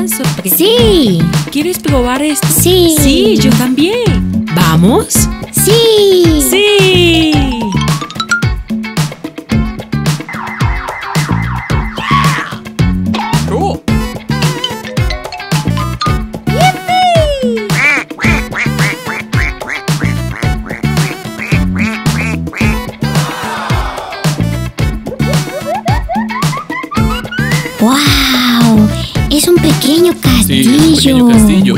gran sorpresa. Sí. ¿Quieres probar esto? Sí. Sí, yo también. ¿Vamos? Sí. Sí. Oh, ¡Wow! Sí, es un pequeño castillo.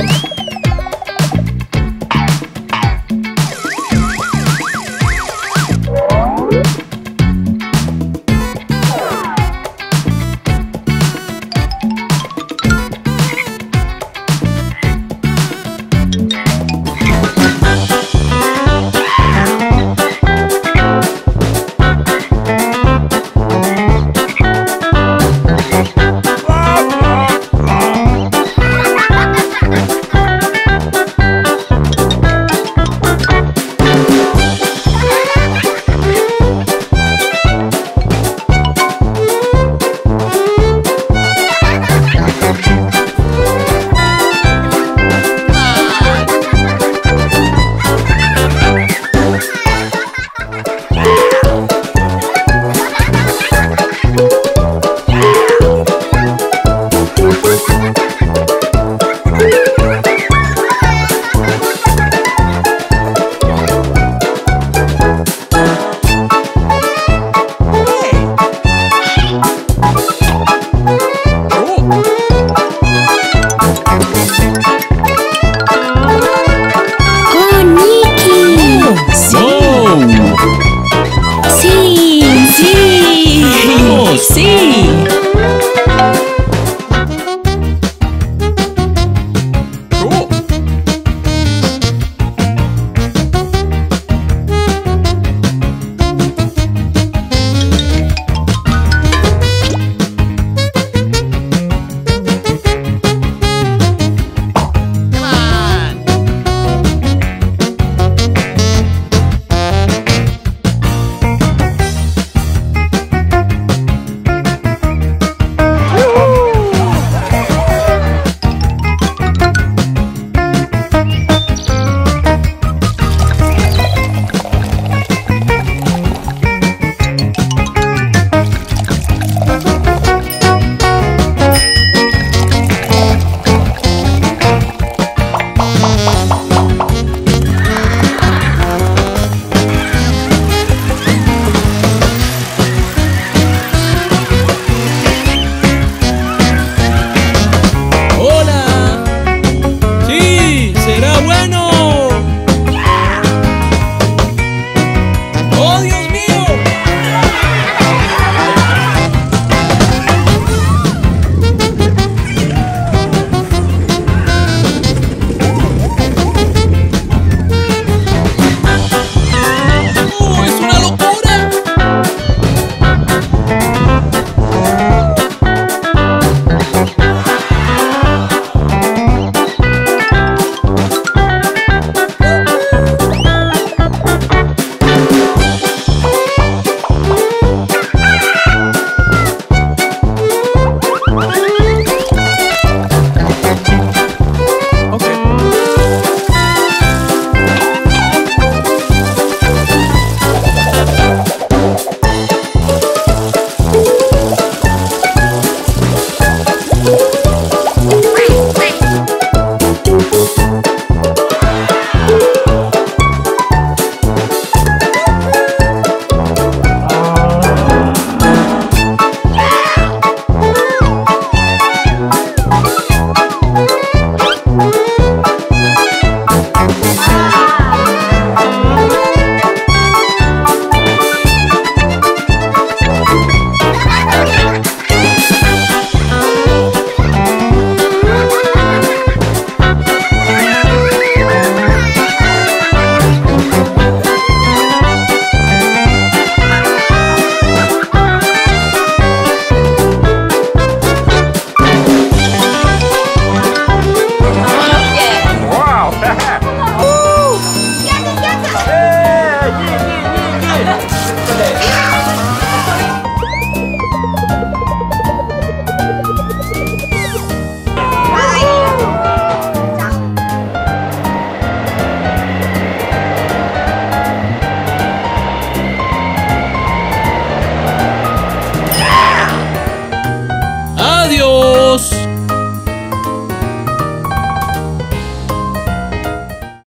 Bye.